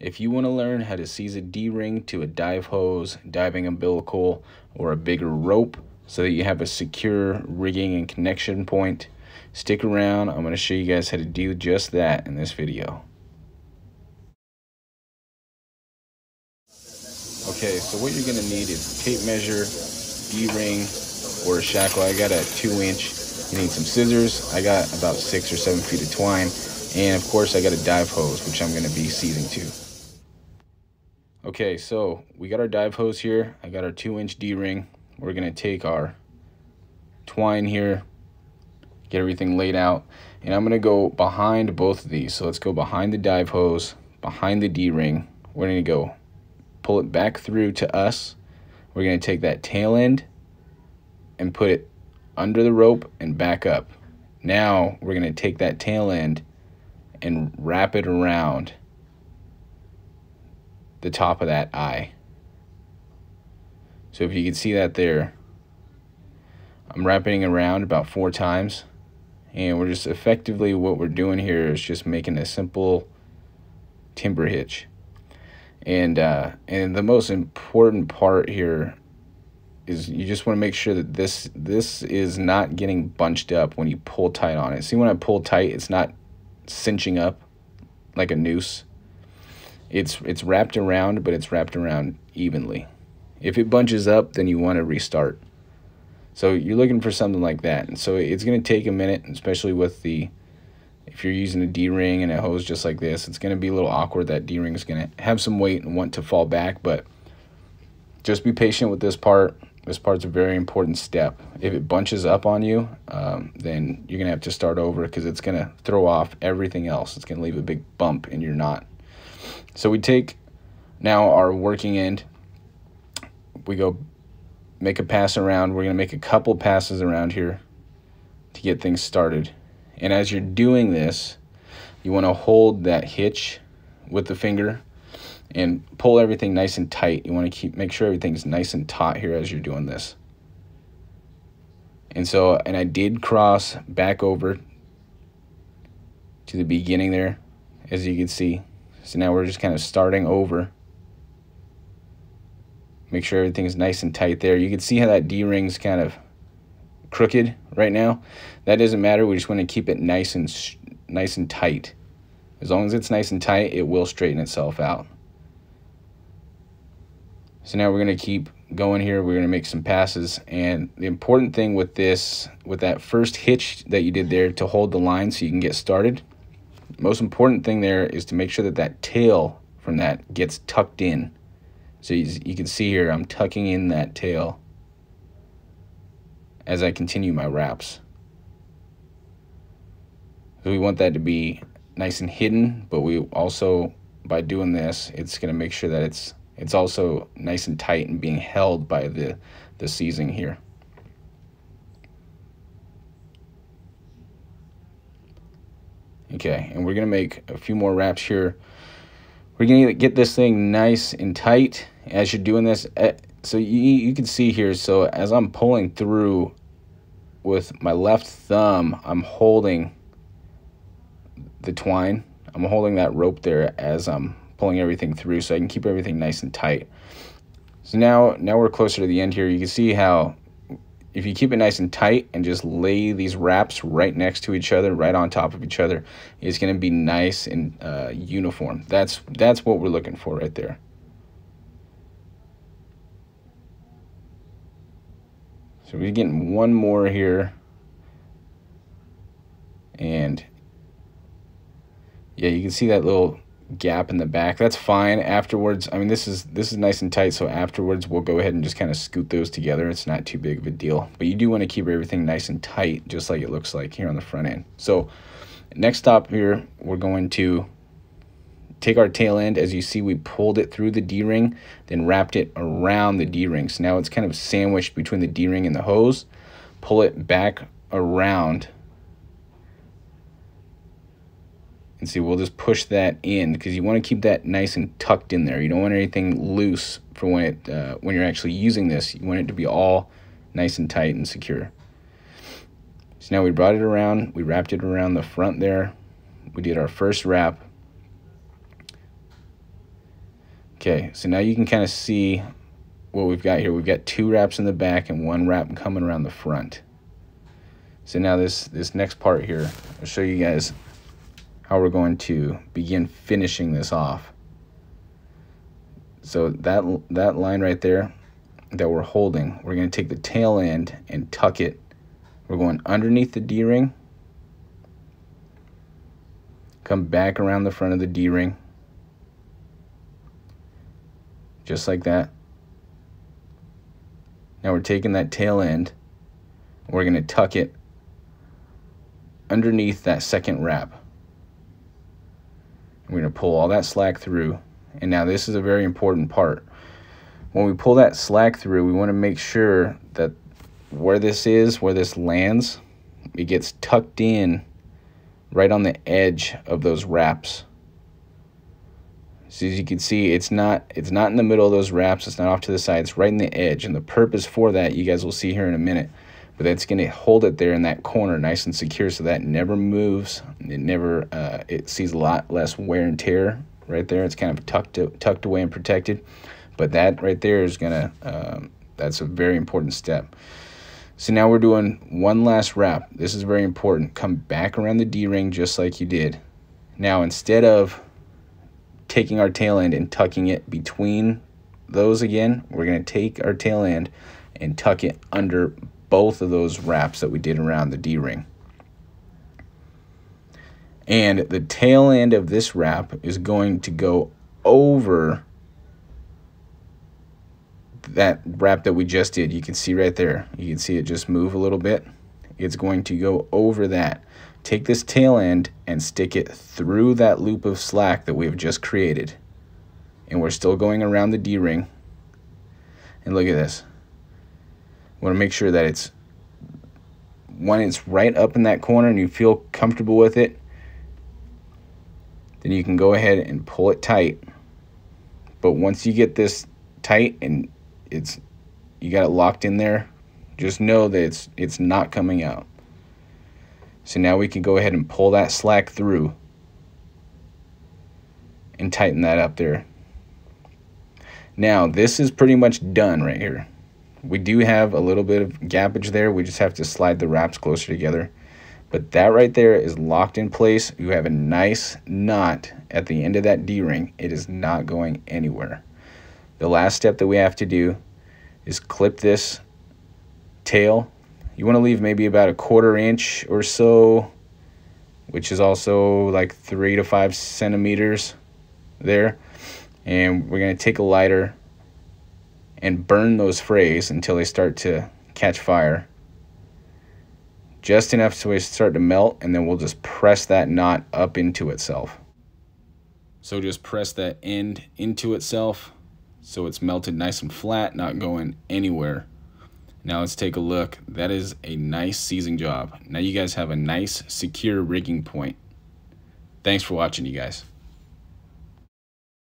If you want to learn how to seize a D-ring to a dive hose, diving umbilical, or a bigger rope so that you have a secure rigging and connection point, stick around. I'm going to show you guys how to do just that in this video. Okay, so what you're going to need is tape measure, D-ring, or a shackle. I got a two inch. You need some scissors. I got about six or seven feet of twine. And of course I got a dive hose, which I'm gonna be seizing to. Okay, so we got our dive hose here. I got our two inch D-ring. We're gonna take our twine here, get everything laid out. And I'm gonna go behind both of these. So let's go behind the dive hose, behind the D-ring. We're gonna go pull it back through to us. We're gonna take that tail end and put it under the rope and back up. Now we're to take that tail end and wrap it around the top of that eye. So if you can see that there, I'm wrapping around about four times. And we're just effectively what we're doing here is just making a simple timber hitch. And uh, and the most important part here is you just want to make sure that this this is not getting bunched up when you pull tight on it. See when I pull tight, it's not cinching up like a noose. It's it's wrapped around, but it's wrapped around evenly. If it bunches up, then you want to restart. So you're looking for something like that. And so it's going to take a minute, especially with the if you're using a D-ring and a hose just like this, it's going to be a little awkward. That D-ring is going to have some weight and want to fall back, but just be patient with this part this part's a very important step. If it bunches up on you, um, then you're going to have to start over because it's going to throw off everything else. It's going to leave a big bump in your knot. So we take now our working end. We go make a pass around. We're going to make a couple passes around here to get things started. And as you're doing this, you want to hold that hitch with the finger and pull everything nice and tight. You want to keep make sure everything's nice and taut here as you're doing this. And so, and I did cross back over to the beginning there, as you can see. So now we're just kind of starting over. Make sure everything's nice and tight there. You can see how that D-ring's kind of crooked right now. That doesn't matter. We just want to keep it nice and nice and tight. As long as it's nice and tight, it will straighten itself out. So now we're going to keep going here. We're going to make some passes. And the important thing with this, with that first hitch that you did there to hold the line so you can get started, most important thing there is to make sure that that tail from that gets tucked in. So you, you can see here, I'm tucking in that tail as I continue my wraps. So we want that to be nice and hidden, but we also, by doing this, it's going to make sure that it's it's also nice and tight and being held by the, the seizing here. Okay, and we're gonna make a few more wraps here. We're gonna get this thing nice and tight as you're doing this. Eh, so you, you can see here, so as I'm pulling through with my left thumb, I'm holding the twine. I'm holding that rope there as I'm pulling everything through so I can keep everything nice and tight. So now, now we're closer to the end here. You can see how if you keep it nice and tight and just lay these wraps right next to each other, right on top of each other, it's going to be nice and uh, uniform. That's, that's what we're looking for right there. So we're getting one more here. And yeah, you can see that little gap in the back. That's fine. Afterwards, I mean, this is this is nice and tight, so afterwards we'll go ahead and just kind of scoot those together. It's not too big of a deal. But you do want to keep everything nice and tight, just like it looks like here on the front end. So next stop here, we're going to take our tail end. As you see, we pulled it through the D-ring, then wrapped it around the D-ring. So now it's kind of sandwiched between the D-ring and the hose. Pull it back around And see, we'll just push that in because you want to keep that nice and tucked in there. You don't want anything loose for when it uh, when you're actually using this. You want it to be all nice and tight and secure. So now we brought it around. We wrapped it around the front there. We did our first wrap. Okay, so now you can kind of see what we've got here. We've got two wraps in the back and one wrap coming around the front. So now this, this next part here, I'll show you guys how we're going to begin finishing this off. So that, that line right there that we're holding, we're going to take the tail end and tuck it. We're going underneath the D-ring, come back around the front of the D-ring, just like that. Now we're taking that tail end, we're going to tuck it underneath that second wrap. We're going to pull all that slack through. And now this is a very important part. When we pull that slack through, we want to make sure that where this is, where this lands, it gets tucked in right on the edge of those wraps. So as you can see, it's not it's not in the middle of those wraps. It's not off to the side. It's right in the edge. And the purpose for that, you guys will see here in a minute. But that's going to hold it there in that corner nice and secure so that never moves. It never, uh, it sees a lot less wear and tear right there. It's kind of tucked, tucked away and protected. But that right there is going to, um, that's a very important step. So now we're doing one last wrap. This is very important. Come back around the D-ring just like you did. Now instead of taking our tail end and tucking it between those again, we're going to take our tail end and tuck it under both of those wraps that we did around the D-ring. And the tail end of this wrap is going to go over that wrap that we just did. You can see right there. You can see it just move a little bit. It's going to go over that. Take this tail end and stick it through that loop of slack that we've just created. And we're still going around the D-ring. And look at this. Want to make sure that it's when it's right up in that corner and you feel comfortable with it, then you can go ahead and pull it tight. But once you get this tight and it's you got it locked in there, just know that it's it's not coming out. So now we can go ahead and pull that slack through and tighten that up there. Now, this is pretty much done right here. We do have a little bit of gappage there. We just have to slide the wraps closer together. But that right there is locked in place. You have a nice knot at the end of that D-ring. It is not going anywhere. The last step that we have to do is clip this tail you want to leave maybe about a quarter inch or so, which is also like three to five centimeters there. And we're going to take a lighter and burn those frays until they start to catch fire. Just enough so they start to melt, and then we'll just press that knot up into itself. So just press that end into itself so it's melted nice and flat, not going anywhere. Now let's take a look. That is a nice seizing job. Now you guys have a nice secure rigging point. Thanks for watching you guys.